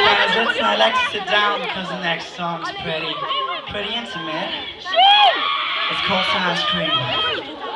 Guys, listen, I like to sit down because the next song's pretty, pretty intimate. It's called Ice Cream.